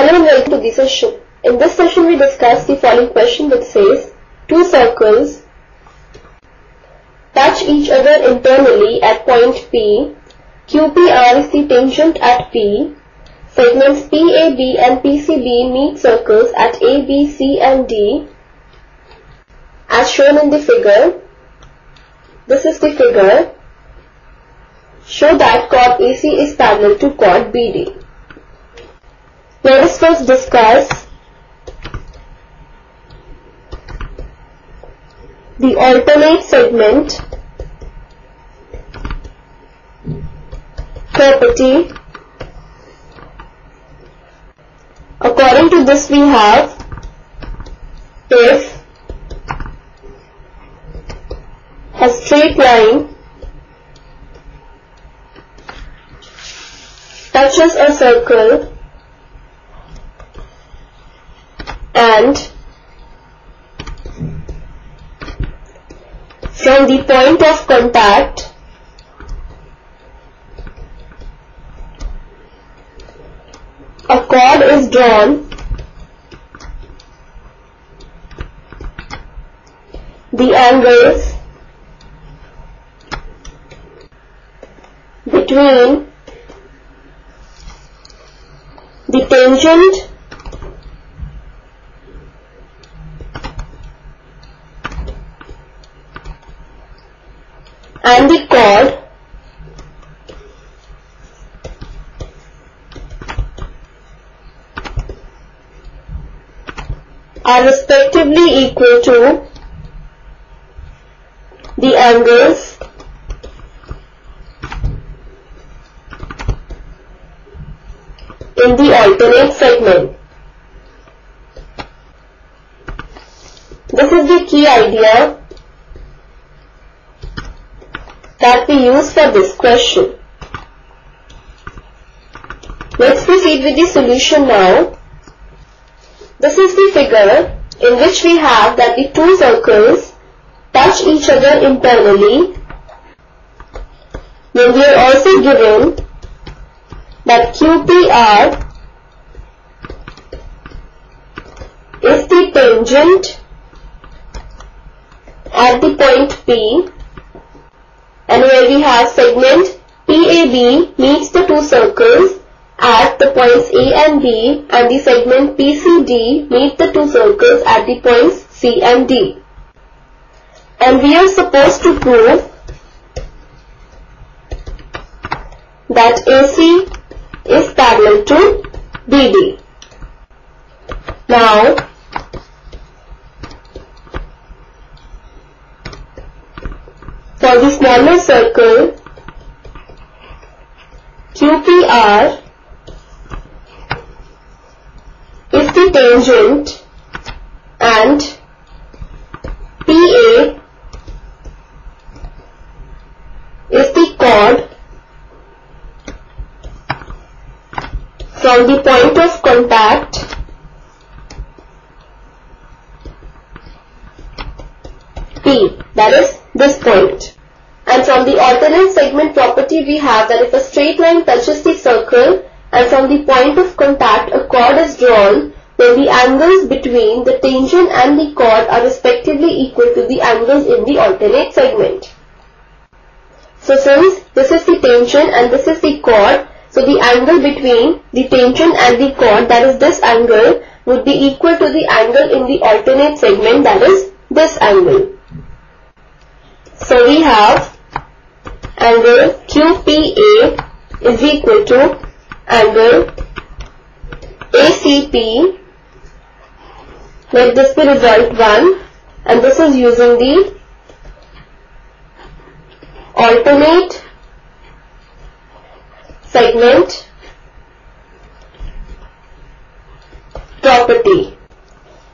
Hello and welcome to the session. In this session we discuss the following question that says two circles touch each other internally at point P. QPR is the tangent at P. Segments PAB and PCD meet circles at A, B, C and D as shown in the figure. This is the figure. Show that chord AC is parallel to chord BD. Let us first discuss the alternate segment property. According to this we have if a straight line touches a circle and from the point of contact a chord is drawn the angles between the tangent and the chord are respectively equal to the angles in the alternate segment. This is the key idea that we use for this question. Let's proceed with the solution now. This is the figure in which we have that the two circles touch each other internally. Then we are also given that QPR is the tangent at the point P and where we have segment PAB meets the two circles at the points A and B and the segment PCD meet the two circles at the points C and D. And we are supposed to prove that AC is parallel to BD. Now, for the smaller circle, QPR is the tangent and PA is the chord from the point of contact P that is this point. And from the alternate segment property we have that if a straight line touches the circle and from the point of contact a chord is drawn, then the angles between the tangent and the chord are respectively equal to the angles in the alternate segment. So since this is the tangent and this is the chord, so the angle between the tangent and the chord that is this angle would be equal to the angle in the alternate segment that is this angle. So we have angle QPA is equal to angle ACP. Let this be result 1 and this is using the alternate segment property.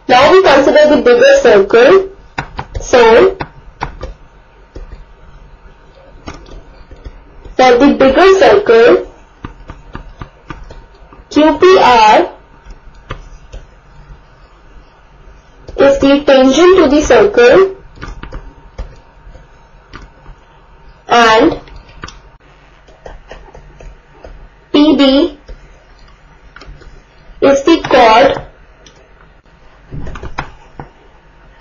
Now we consider the bigger circle. So, for the bigger circle, QPR is the tangent to the circle and PB is the chord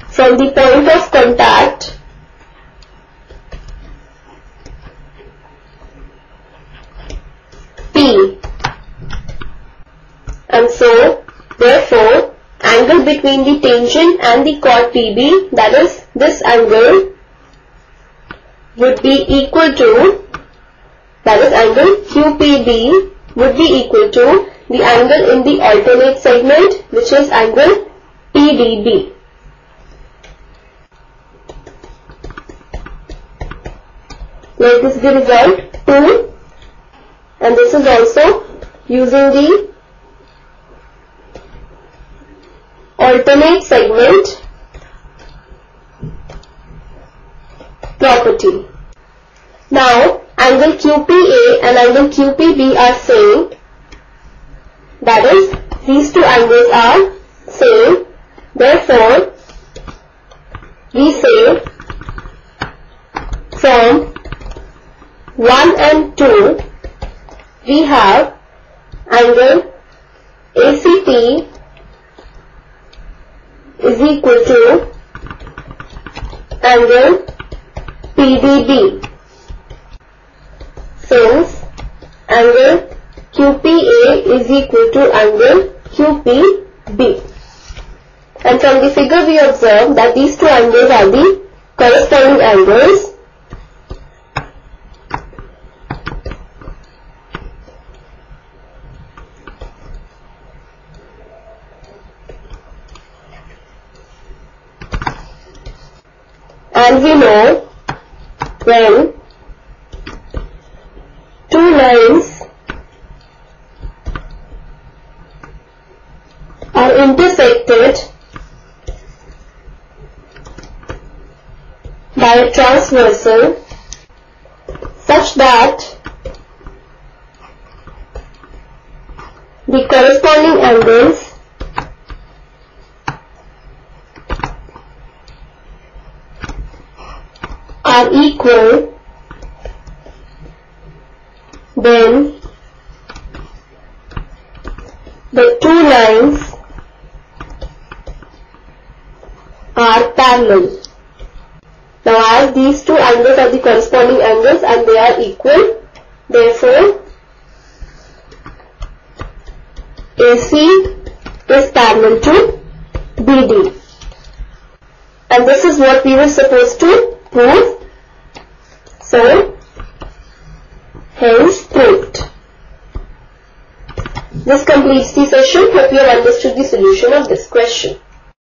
from the point of contact P and so therefore angle between the tangent and the chord PB that is this angle would be equal to that is angle QPB would be equal to the angle in the alternate segment which is angle PDB. Let this is the result 2 and this is also using the alternate segment property. Now angle QPA and angle QPB are same that is these two angles are same therefore we say from 1 and 2 we have angle ACP is equal to angle PDB. Since angle QPA is equal to angle QPB. And from the figure we observe that these two angles are the corresponding angles and we know when two lines are intersected by a transversal such that the corresponding angles are equal then the two lines are parallel. Now as these two angles are the corresponding angles and they are equal, therefore AC is parallel to BD. And this is what we were supposed to prove. So, hence proved. This completes the session. Hope you have understood the solution of this question.